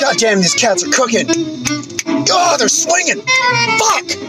God damn, these cats are cooking. Oh, they're swinging. Fuck.